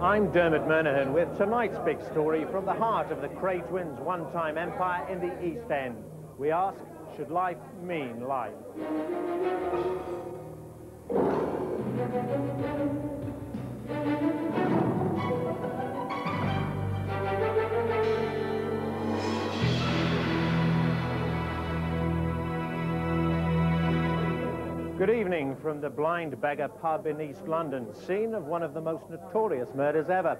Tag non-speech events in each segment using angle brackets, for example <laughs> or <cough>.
I'm Dermot Murnaghan with tonight's big story from the heart of the Kray twins' one-time empire in the East End. We ask, should life mean life? Good evening from the Blind Beggar pub in East London, scene of one of the most notorious murders ever.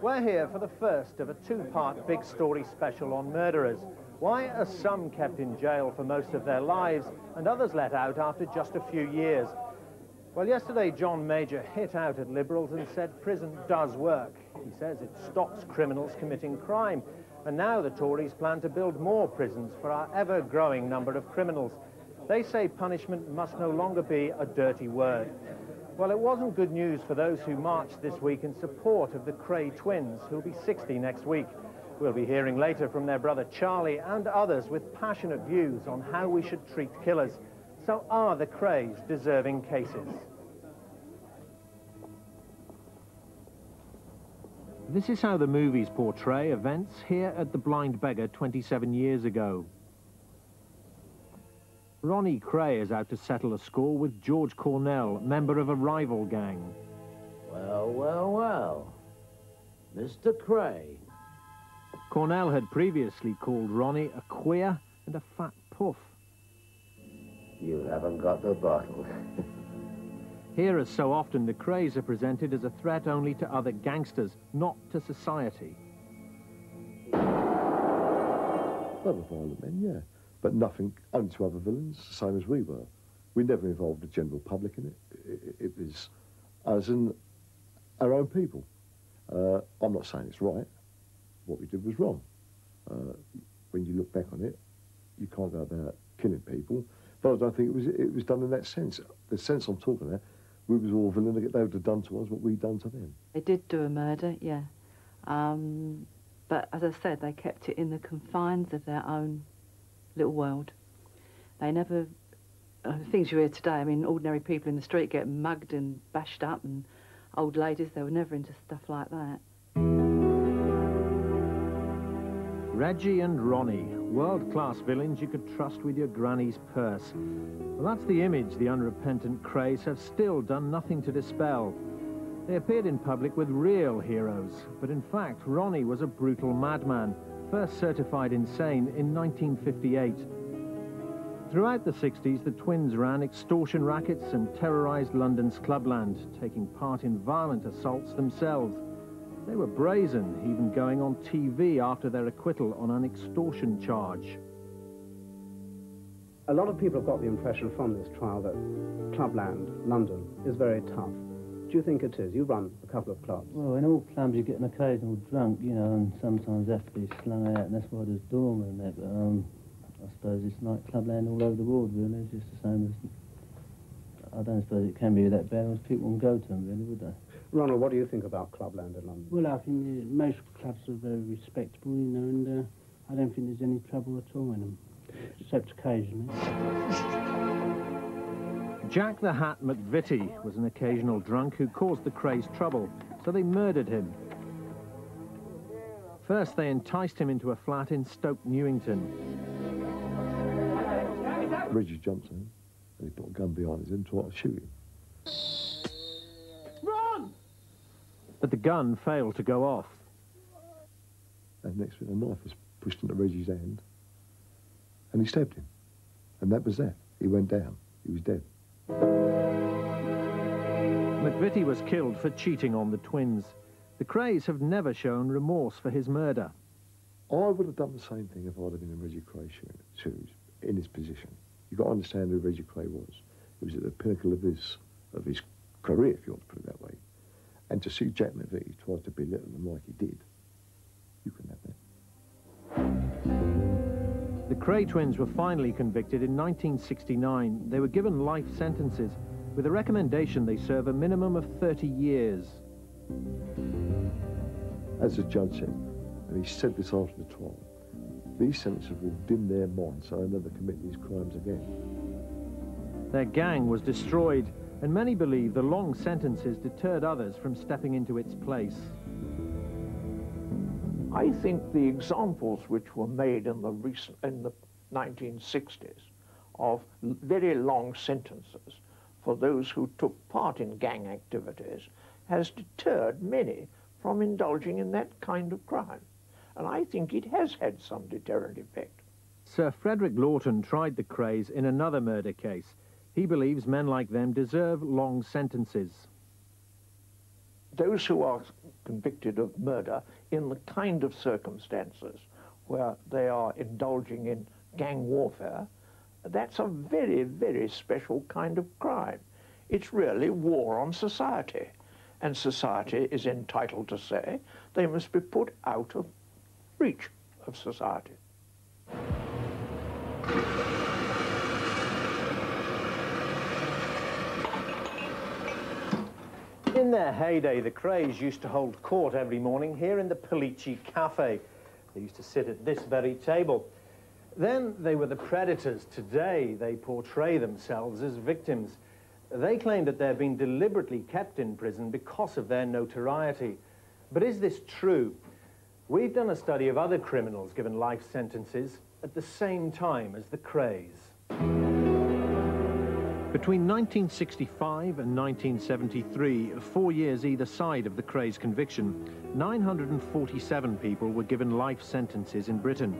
We're here for the first of a two-part big story special on murderers. Why are some kept in jail for most of their lives and others let out after just a few years? Well, yesterday John Major hit out at Liberals and said prison does work. He says it stops criminals committing crime. And now the Tories plan to build more prisons for our ever-growing number of criminals. They say punishment must no longer be a dirty word. Well, it wasn't good news for those who marched this week in support of the Kray twins, who'll be 60 next week. We'll be hearing later from their brother Charlie and others with passionate views on how we should treat killers. So are the Krays deserving cases? This is how the movies portray events here at the Blind Beggar 27 years ago. Ronnie Kray is out to settle a score with George Cornell, member of a rival gang. Well, well, well. Mr. Kray. Cornell had previously called Ronnie a queer and a fat puff. You haven't got the bottle. <laughs> Here, as so often, the Krays are presented as a threat only to other gangsters, not to society. They were violent men, yeah but nothing, only to other villains, the same as we were. We never involved the general public in it. It, was us and our own people. Uh, I'm not saying it's right. What we did was wrong. Uh, when you look back on it, you can't go about killing people. But I don't think it was it was done in that sense. The sense I'm talking about, we was all villain. They would have done to us what we'd done to them. They did do a murder, yeah. Um, but as I said, they kept it in the confines of their own little world. They never, uh, things you hear today, I mean, ordinary people in the street get mugged and bashed up and old ladies, they were never into stuff like that. Reggie and Ronnie, world-class villains you could trust with your granny's purse. Well, that's the image the unrepentant Krays have still done nothing to dispel. They appeared in public with real heroes, but in fact, Ronnie was a brutal madman first certified insane in 1958. Throughout the 60s, the twins ran extortion rackets and terrorized London's clubland, taking part in violent assaults themselves. They were brazen, even going on TV after their acquittal on an extortion charge. A lot of people have got the impression from this trial that Clubland, London, is very tough. Do you think it is? You run a couple of clubs. Well, in all clubs you get an occasional drunk, you know, and sometimes have to be slung out, and that's why there's doormen and that. But um, I suppose it's like clubland all over the world, really. It's just the same as... I don't suppose it can be that bad as people won't go to them, really, would they? Ronald, what do you think about clubland in London? Well, I think uh, most clubs are very respectable, you know, and uh, I don't think there's any trouble at all in them, except occasionally. Jack the Hat McVitie was an occasional drunk who caused the Krays trouble, so they murdered him. First, they enticed him into a flat in Stoke Newington. Reggie jumped in, and he put a gun behind his head and tried to shoot him. Run! But the gun failed to go off. And next minute, a knife was pushed into Reggie's hand, and he stabbed him. And that was that. He went down. He was dead. McVitie was killed for cheating on the twins. The Krays have never shown remorse for his murder. I would have done the same thing if I'd have been in Reggie Kray's shoes, in his position. You've got to understand who Reggie Kray was. He was at the pinnacle of his, of his career, if you want to put it that way. And to see Jack McVitie try to belittle him like he did, you can have that. The Kray twins were finally convicted in 1969. They were given life sentences with a recommendation they serve a minimum of 30 years. As the judge said, and he said this after the trial, these sentences will dim their minds so they'll never commit these crimes again. Their gang was destroyed, and many believe the long sentences deterred others from stepping into its place. I think the examples which were made in the recent in the 1960s of very long sentences for those who took part in gang activities has deterred many from indulging in that kind of crime. And I think it has had some deterrent effect. Sir Frederick Lawton tried the Krays in another murder case. He believes men like them deserve long sentences. Those who are convicted of murder in the kind of circumstances where they are indulging in gang warfare, that's a very, very special kind of crime. It's really war on society. And society is entitled to say they must be put out of reach of society. In their heyday, the Krays used to hold court every morning here in the Pellicci Cafe. They used to sit at this very table. Then they were the predators. Today, they portray themselves as victims. They claim that they've been deliberately kept in prison because of their notoriety. But is this true? We've done a study of other criminals given life sentences at the same time as the Krays. Between 1965 and 1973, four years either side of the Krays conviction, 947 people were given life sentences in Britain.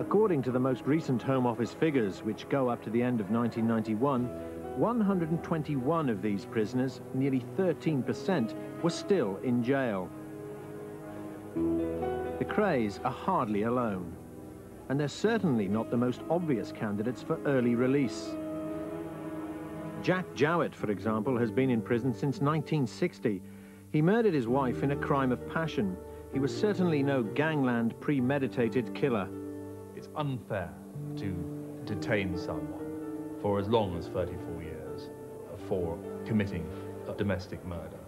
According to the most recent Home Office figures, which go up to the end of 1991, 121 of these prisoners, nearly 13%, were still in jail. The Krays are hardly alone, and they're certainly not the most obvious candidates for early release. Jack Jowett, for example, has been in prison since 1960. He murdered his wife in a crime of passion. He was certainly no gangland premeditated killer it's unfair to detain someone for as long as 34 years for committing a domestic murder.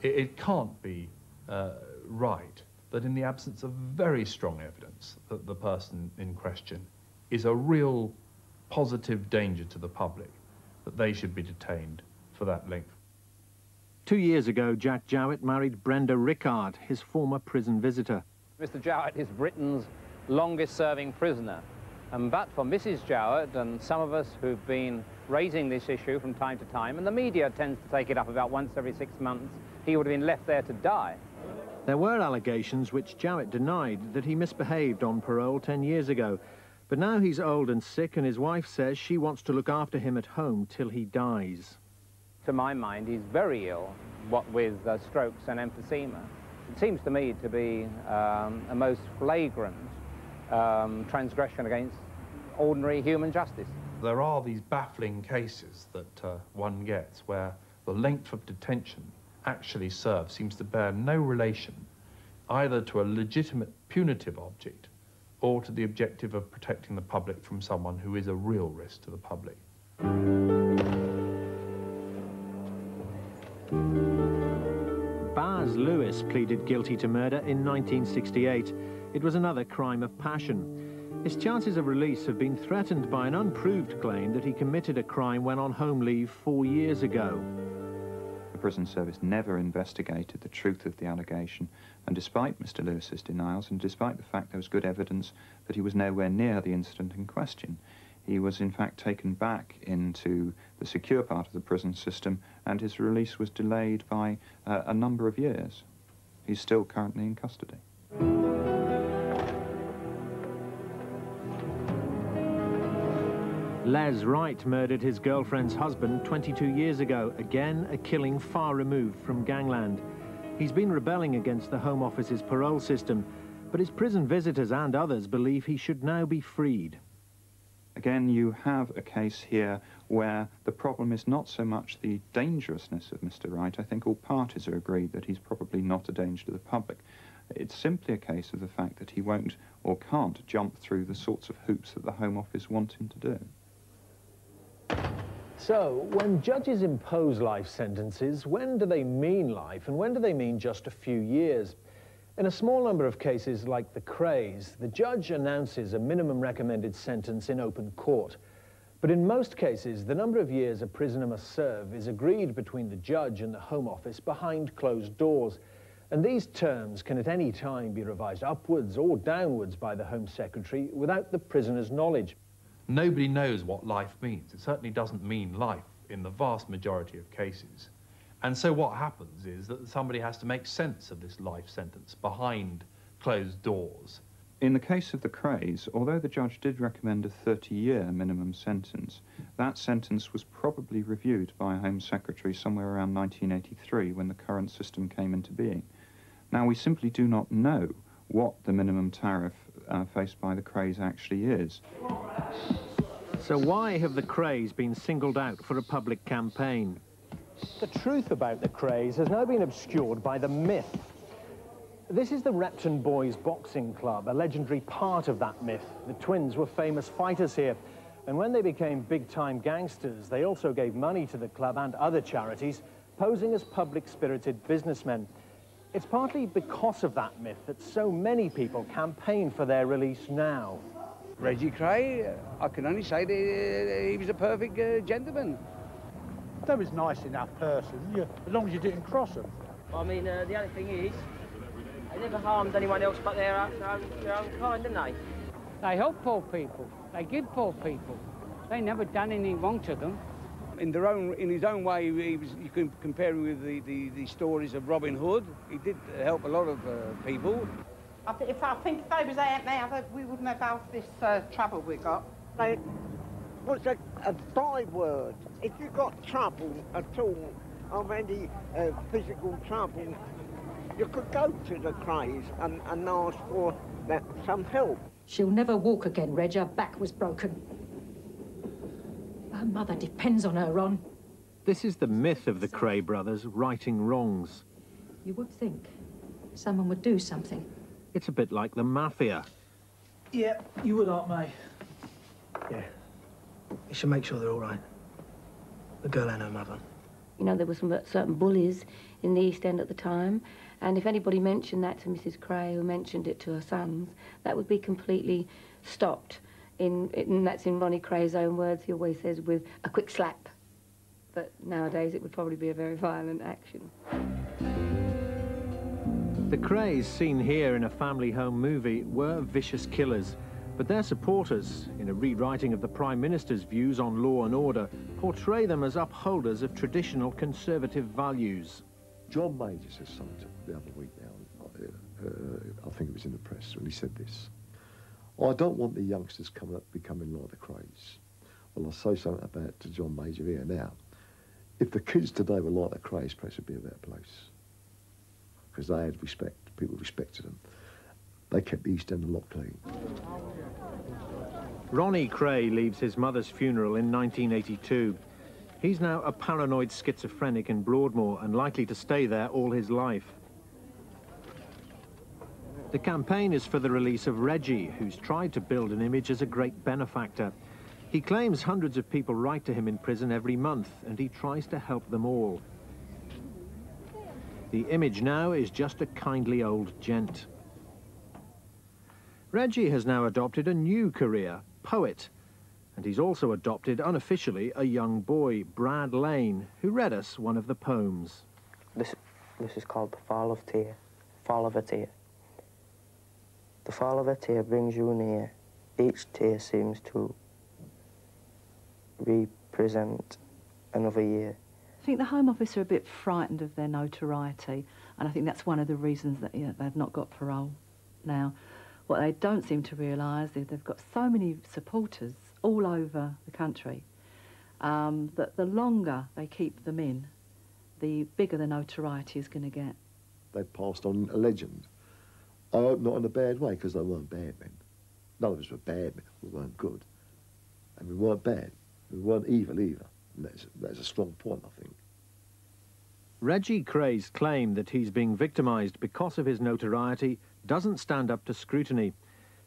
It, it can't be uh, right that in the absence of very strong evidence that the person in question is a real positive danger to the public, that they should be detained for that length. Two years ago, Jack Jowett married Brenda Rickard, his former prison visitor. Mr. Jowett is Britain's longest-serving prisoner. And but for Mrs. Jowett and some of us who've been raising this issue from time to time, and the media tends to take it up about once every six months, he would have been left there to die. There were allegations which Jowett denied that he misbehaved on parole 10 years ago. But now he's old and sick, and his wife says she wants to look after him at home till he dies. To my mind, he's very ill, what with uh, strokes and emphysema. It seems to me to be um, a most flagrant um, transgression against ordinary human justice. There are these baffling cases that uh, one gets where the length of detention actually served seems to bear no relation either to a legitimate punitive object or to the objective of protecting the public from someone who is a real risk to the public. Baz Lewis pleaded guilty to murder in 1968. It was another crime of passion. His chances of release have been threatened by an unproved claim that he committed a crime when on home leave four years ago. Prison service never investigated the truth of the allegation, and despite Mr Lewis's denials, and despite the fact there was good evidence that he was nowhere near the incident in question, he was in fact taken back into the secure part of the prison system, and his release was delayed by uh, a number of years. He's still currently in custody. Les Wright murdered his girlfriend's husband 22 years ago, again a killing far removed from gangland. He's been rebelling against the Home Office's parole system, but his prison visitors and others believe he should now be freed. Again, you have a case here where the problem is not so much the dangerousness of Mr. Wright. I think all parties are agreed that he's probably not a danger to the public. It's simply a case of the fact that he won't or can't jump through the sorts of hoops that the Home Office want him to do. So, when judges impose life sentences, when do they mean life and when do they mean just a few years? In a small number of cases like the Krays, the judge announces a minimum recommended sentence in open court. But in most cases, the number of years a prisoner must serve is agreed between the judge and the Home Office behind closed doors. And these terms can at any time be revised upwards or downwards by the Home Secretary without the prisoner's knowledge. Nobody knows what life means. It certainly doesn't mean life in the vast majority of cases. And so what happens is that somebody has to make sense of this life sentence behind closed doors. In the case of the Krays, although the judge did recommend a 30-year minimum sentence, that sentence was probably reviewed by Home Secretary somewhere around 1983 when the current system came into being. Now, we simply do not know what the minimum tariff uh, faced by the Krays actually is. So why have the Krays been singled out for a public campaign? The truth about the Krays has now been obscured by the myth. This is the Repton Boys Boxing Club, a legendary part of that myth. The twins were famous fighters here, and when they became big-time gangsters, they also gave money to the club and other charities, posing as public-spirited businessmen. It's partly because of that myth that so many people campaign for their release now. Reggie Kray, I can only say that uh, he was a perfect uh, gentleman. That was nice enough person, yeah, as long as you didn't cross them. I mean, uh, the only thing is, they never harmed anyone else but their own, their own kind, didn't they? They help poor people. They give poor people. They never done anything wrong to them. In their own, in his own way, he was. You can compare him with the, the, the stories of Robin Hood. He did help a lot of uh, people. I th if I think if they was out now, we wouldn't have had this uh, trouble we got. They was a, a byword. If you got trouble at all, of any uh, physical trouble, you could go to the Krays and, and ask for that, some help. She'll never walk again, Reg. Her back was broken. Her mother depends on her, Ron. This is the myth of the Kray brothers righting wrongs. You would think someone would do something. It's a bit like the mafia. Yeah, you would, Aunt May. Yeah. You should make sure they're all right. The girl and her mother. You know, there were some certain bullies in the East End at the time, and if anybody mentioned that to Mrs. Kray who mentioned it to her sons, that would be completely stopped. In, in that's in Ronnie Kray's own words. He always says with a quick slap. But nowadays it would probably be a very violent action. The Krays seen here in a family home movie were vicious killers, but their supporters, in a rewriting of the Prime Minister's views on law and order, portray them as upholders of traditional conservative values. John Major says something the other week now, uh, uh, I think it was in the press, when he said this. I don't want the youngsters coming up becoming like the Krays. Well, I'll say something about to John Major here now. If the kids today were like the Krays, place would be a better place. Because they had respect, people respected them. They kept the East End a lot clean. Ronnie Kray leaves his mother's funeral in 1982. He's now a paranoid schizophrenic in Broadmoor and likely to stay there all his life. The campaign is for the release of Reggie, who's tried to build an image as a great benefactor. He claims hundreds of people write to him in prison every month, and he tries to help them all. The image now is just a kindly old gent. Reggie has now adopted a new career, poet, and he's also adopted unofficially a young boy, Brad Lane, who read us one of the poems. This, this is called The Fall of Tear, Fall of a Tear. The fall of a tear brings you near. Each tear seems to represent another year. I think the Home Office are a bit frightened of their notoriety, and I think that's one of the reasons that you know, they've not got parole now. What they don't seem to realise is they've got so many supporters all over the country um, that the longer they keep them in, the bigger the notoriety is going to get. They've passed on a legend. I hope not in a bad way, because they weren't bad men. None of us were bad men. We weren't good. And we weren't bad. We weren't evil either. And that's, that's a strong point, I think. Reggie Kray's claim that he's being victimised because of his notoriety doesn't stand up to scrutiny.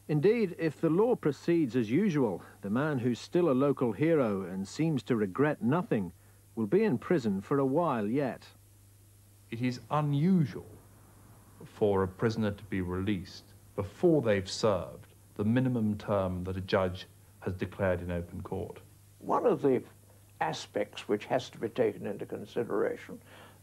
Indeed, if the law proceeds as usual, the man who's still a local hero and seems to regret nothing will be in prison for a while yet. It is unusual for a prisoner to be released before they've served the minimum term that a judge has declared in open court. one of the aspects which has to be taken into consideration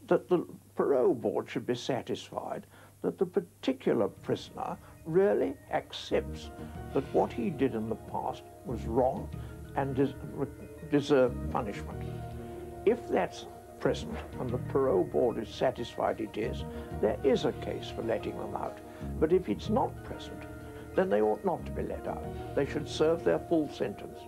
that the parole board should be satisfied that the particular prisoner really accepts that what he did in the past was wrong and des deserved punishment. If that's present and the parole board is satisfied it is, there is a case for letting them out. But if it's not present, then they ought not to be let out. They should serve their full sentence.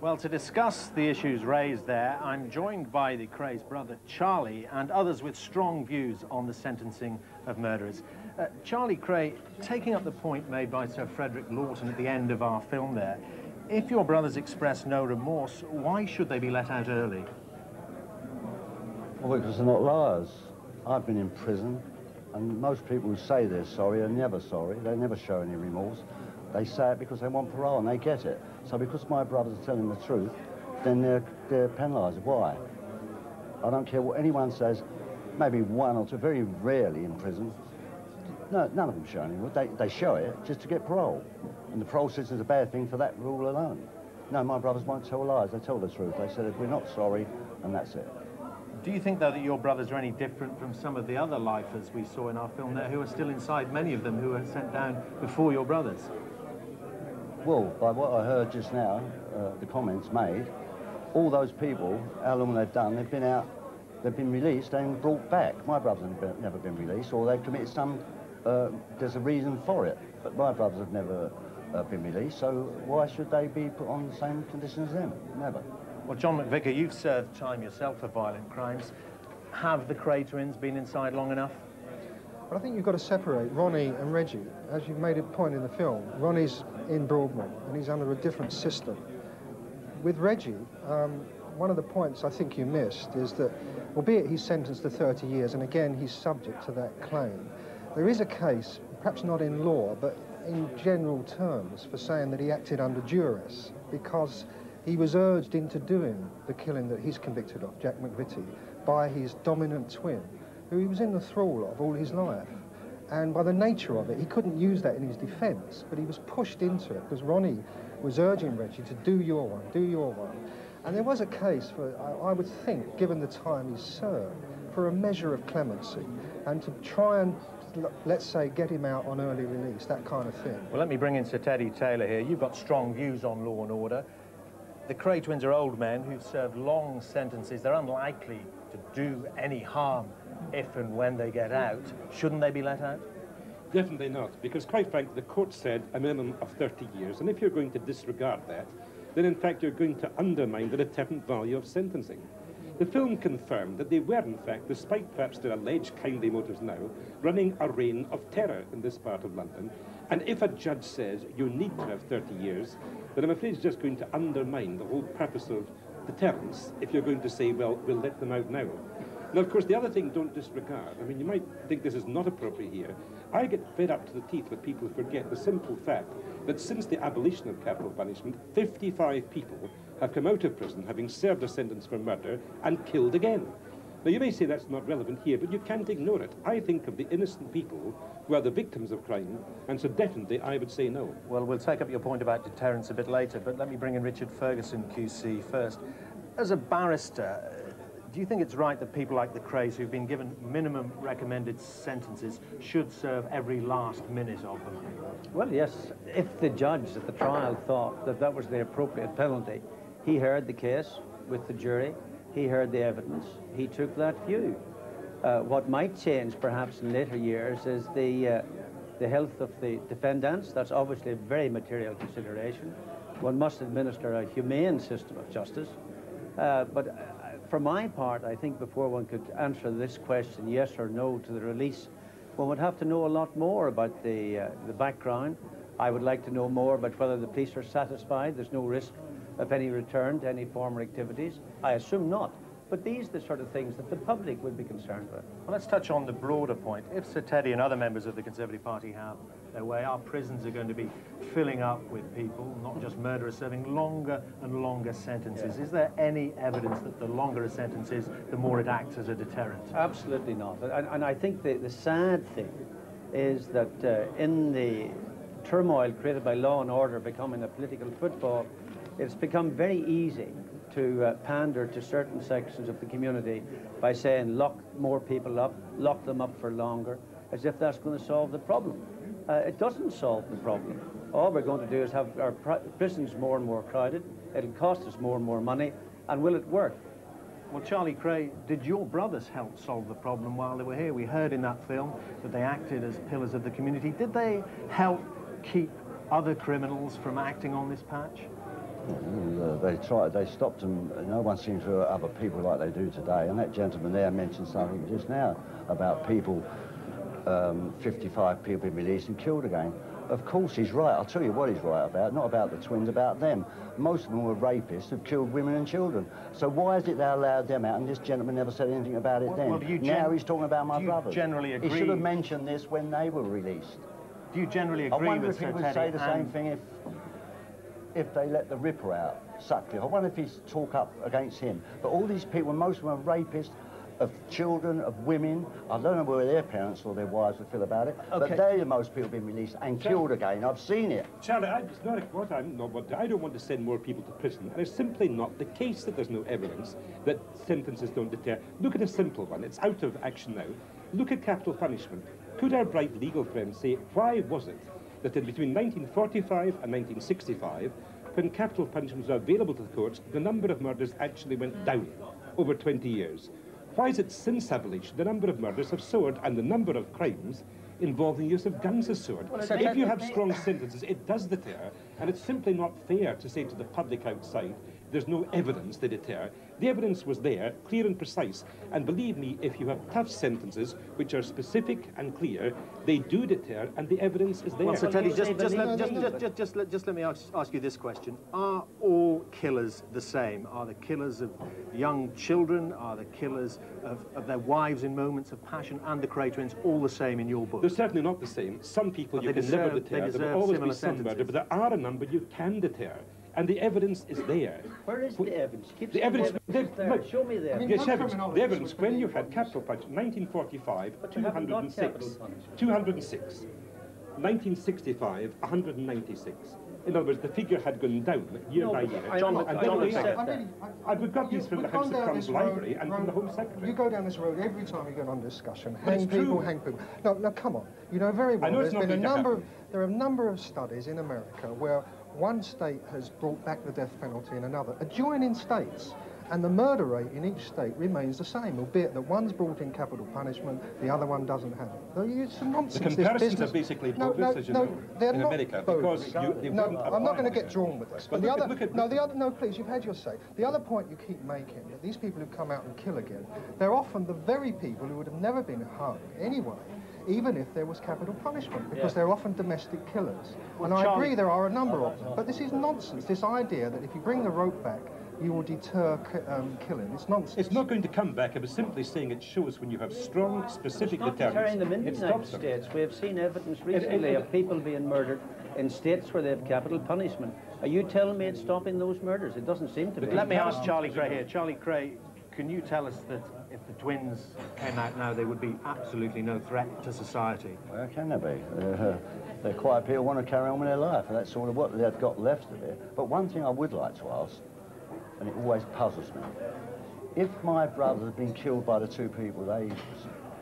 Well, to discuss the issues raised there, I'm joined by the Kray's brother, Charlie, and others with strong views on the sentencing of murderers. Uh, Charlie Kray, taking up the point made by Sir Frederick Lawton at the end of our film there, if your brothers express no remorse, why should they be let out early? Well, because they're not liars. I've been in prison, and most people who say they're sorry are never sorry. They never show any remorse. They say it because they want parole, and they get it. So because my brothers are telling the truth, then they're, they're penalised. Why? I don't care what anyone says. Maybe one or two, very rarely in prison. No, none of them show any. They, they show it just to get parole. And the parole system's a bad thing for that rule alone. No, my brothers won't tell lies. They tell the truth. They said, we're not sorry, and that's it. Do you think, though, that your brothers are any different from some of the other lifers we saw in our film there who are still inside, many of them who were sent down before your brothers? Well, by what I heard just now, uh, the comments made, all those people, how long they've done, they've been out, they've been released and brought back. My brothers have never been released, or they've committed some, uh, there's a reason for it. But my brothers have never uh, been so why should they be put on the same conditions as them? Never. Well, John McVicar, you've served time yourself for violent crimes. Have the Kray twins been inside long enough? But I think you've got to separate Ronnie and Reggie. As you've made a point in the film, Ronnie's in Broadmoor and he's under a different system. With Reggie, um, one of the points I think you missed is that, albeit he's sentenced to 30 years, and again he's subject to that claim, there is a case, perhaps not in law, but in general terms, for saying that he acted under duress because he was urged into doing the killing that he's convicted of, Jack McVitie, by his dominant twin, who he was in the thrall of all his life. And by the nature of it, he couldn't use that in his defence, but he was pushed into it because Ronnie was urging Reggie to do your one, do your one. And there was a case for, I, I would think, given the time he served, for a measure of clemency and to try and let's say, get him out on early release, that kind of thing. Well, let me bring in Sir Teddy Taylor here. You've got strong views on law and order. The Kray twins are old men who've served long sentences. They're unlikely to do any harm if and when they get out. Shouldn't they be let out? Definitely not, because quite frankly, the court said a minimum of 30 years, and if you're going to disregard that, then in fact you're going to undermine the deterrent value of sentencing. The film confirmed that they were, in fact, despite perhaps their alleged kindly motives now, running a reign of terror in this part of London. And if a judge says you need to have 30 years, then I'm afraid it's just going to undermine the whole purpose of deterrence if you're going to say, well, we'll let them out now. Now, of course, the other thing, don't disregard. I mean, you might think this is not appropriate here. I get fed up to the teeth with people who forget the simple fact that since the abolition of capital punishment, 55 people have come out of prison having served a sentence for murder and killed again. Now, you may say that's not relevant here, but you can't ignore it. I think of the innocent people who are the victims of crime, and so definitely I would say no. Well, we'll take up your point about deterrence a bit later, but let me bring in Richard Ferguson, QC, first. As a barrister, do you think it's right that people like the Krays, who've been given minimum recommended sentences, should serve every last minute of them? Well, yes, if the judge at the trial thought that that was the appropriate penalty, he heard the case with the jury, he heard the evidence, he took that view. Uh, what might change perhaps in later years is the, uh, the health of the defendants. That's obviously a very material consideration. One must administer a humane system of justice. Uh, but uh, for my part, I think before one could answer this question, yes or no to the release, one would have to know a lot more about the, uh, the background. I would like to know more about whether the police are satisfied. There's no risk of any return to any former activities? I assume not. But these are the sort of things that the public would be concerned with. Well, let's touch on the broader point. If Sir Teddy and other members of the Conservative Party have their way, our prisons are going to be filling up with people, not just murderers, serving longer and longer sentences. Yeah. Is there any evidence that the longer a sentence is, the more it acts as a deterrent? Absolutely not. And, and I think the, the sad thing is that uh, in the turmoil created by law and order becoming a political football, it's become very easy to uh, pander to certain sections of the community by saying lock more people up, lock them up for longer, as if that's going to solve the problem. Uh, it doesn't solve the problem. All we're going to do is have our prisons more and more crowded. It'll cost us more and more money. And will it work? Well, Charlie Kray, did your brothers help solve the problem while they were here? We heard in that film that they acted as pillars of the community. Did they help keep other criminals from acting on this patch? Uh, they tried, they stopped them. No one seems to other people like they do today. And that gentleman there mentioned something just now about people, um, 55 people being released and killed again. Of course he's right. I'll tell you what he's right about. Not about the twins, about them. Most of them were rapists who've killed women and children. So why is it they allowed them out and this gentleman never said anything about it well, then? Well, now he's talking about my do brothers. generally agree? He should have mentioned this when they were released. Do you generally agree I wonder if he would say the same thing if if they let the Ripper out, Sutcliffe. I wonder if he's talk up against him. But all these people, most of them are rapists of children, of women. I don't know where their parents or their wives would feel about it, Okay. but they're the most people being released and Charlie- killed again. I've seen it. Charlie, I, it's not what I'm not what I don't want to send more people to prison, and it's simply not the case that there's no evidence that sentences don't deter. Look at a simple one. It's out of action now. Look at capital punishment. Could our bright legal friends say why was it that in between 1945 and 1965, when capital punishment was available to the courts, the number of murders actually went down over 20 years? Why is it since abolition the number of murders have soared and the number of crimes involving the use of guns has soared? Well, if you have strong sentences, it does deter, and it's simply not fair to say to the public outside there's no evidence to deter. The evidence was there, clear and precise, and believe me, if you have tough sentences which are specific and clear, they do deter, and the evidence is there. Well, Sir Teddy, just, just, let, just, just, just, just, let, just let me ask, ask you this question. Are all killers the same? Are the killers of young children, are the killers of, of their wives in moments of passion, and the Kray twins all the same in your book? They're certainly not the same. Some people But you they can never deserve- they deter. There deserve will always be similar some murder, but there are a number you can deter. And the evidence is there. Where is the evidence? Keep The evidence, the evidence there. Show me the evidence. Yes, evidence. The evidence, when you had capital punishment, 1945, you 206. 206. 1965, 196. In other words, the figure had gone down year No, by year. I- John- And John then accept they- that. I mean, and we've got these from the House of down Commons this road- Library and from the Home Secretary. You go down this road every time you get on discussion. But Hang people, true. hang people. No, no, come on. You know very well. know it's There's been a going to number. Of, there are a number of studies in America where one state has brought back the death penalty in another, adjoining states. And the murder rate in each state remains the same, albeit that one's brought in capital punishment, the other one doesn't have it. It's nonsense. The comparisons are basically no, bogus, no, as you no, know, they're in not America, bogus. because you- no, I'm not going to get drawn with this. But But the other, look at- no, the other, no, please, you've had your say. The other point you keep making that these people who come out and kill again, they're often the very people who would have never been hung anyway. Even if there was capital punishment, because Yeah. they're often domestic killers. Well, and I agree there are a number of them, but this is nonsense. This idea that if you bring the rope back, you will deter ki- um, killing. It's nonsense. It's not going to come back. I was simply saying it shows when you have strong, specific Not deterrents, deterring them in the United stops them. States. We have seen evidence it- recently it- of people being murdered in states where they have capital punishment. Are you telling me it's stopping those murders? It doesn't seem to be. Let me ask Charlie Kray here. Charlie Kray, can you tell us that if the twins came out now, they would be absolutely no threat to society? Where can they be? Uh, <laughs> they're quiet people want to carry on with their life, and that's sort of what they've got left of it. But one thing I would like to ask, and it always puzzles me, if my brother had been killed by the two people they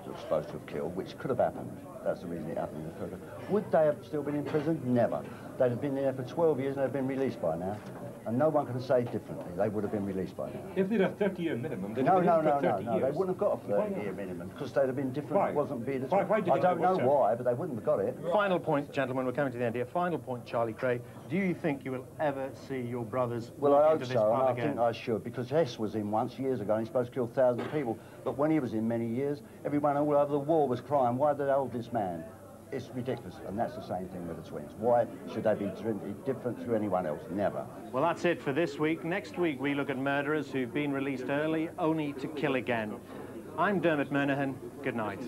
were supposed to have killed, which could have happened, that's the reason it happened, have- would they have still been in prison? Never. They'd have been there for 12 years and they'd been released by now. And no one can say differently. They would have been released by now. If they'd a 30-year minimum, they'd No, have been no, in for no, no, 30 no. They wouldn't have got a Why 30 year minimum because they'd have been different. Why? It wasn't be the Why- why did I don't know what's why, but they wouldn't have got it. Final point, gentlemen, we're coming to the end here. Final point, Charlie Kray. Do you think you will ever see your brothers Well, I hope so, and I again? think I should, because Hess was in once years ago, and he's supposed to kill thousands of people. But when he was in many years, everyone all over the war was crying, why did they hold this man? It's ridiculous, and that's the same thing with the twins. Why should they be different to anyone else? Never. Well, that's it for this week. Next week, we look at murderers who've been released early, only to kill again. I'm Dermot Murnaghan. Good night.